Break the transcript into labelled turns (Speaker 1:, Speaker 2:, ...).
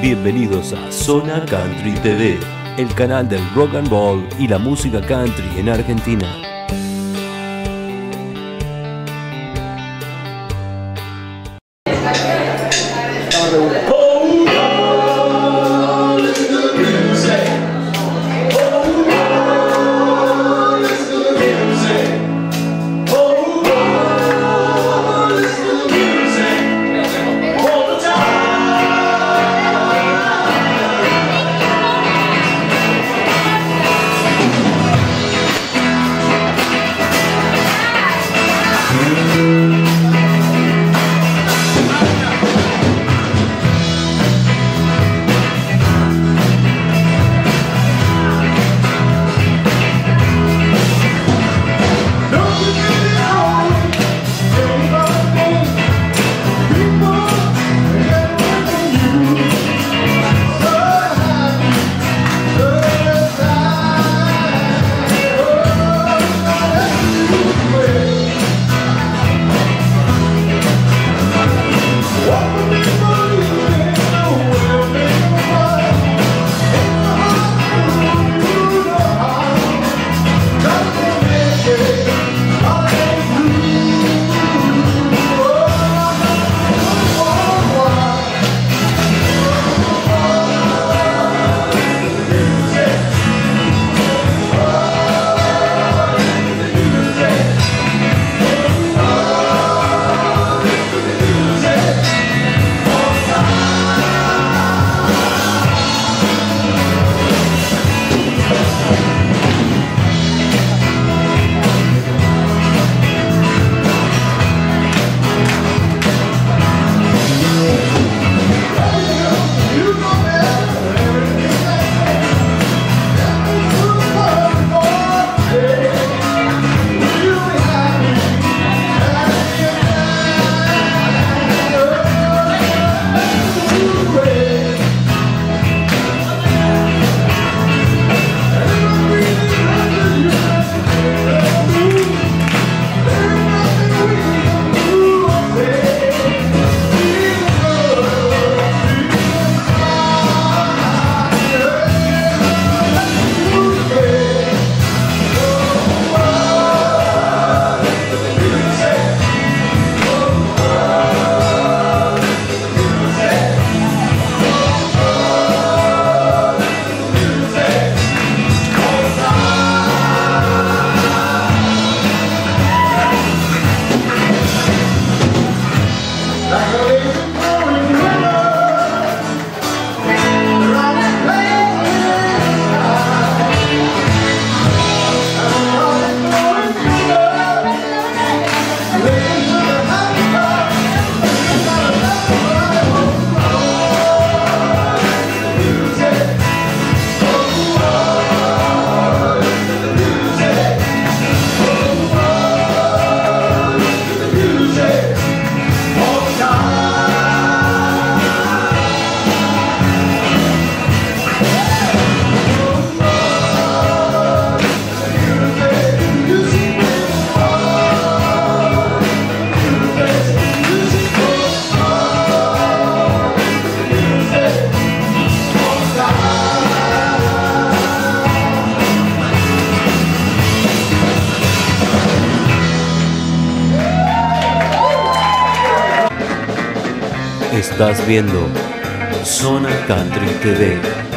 Speaker 1: Bienvenidos a Zona Country TV, el canal del rock and roll y la música country en Argentina. Estás viendo Zona Country TV.